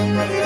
Amen.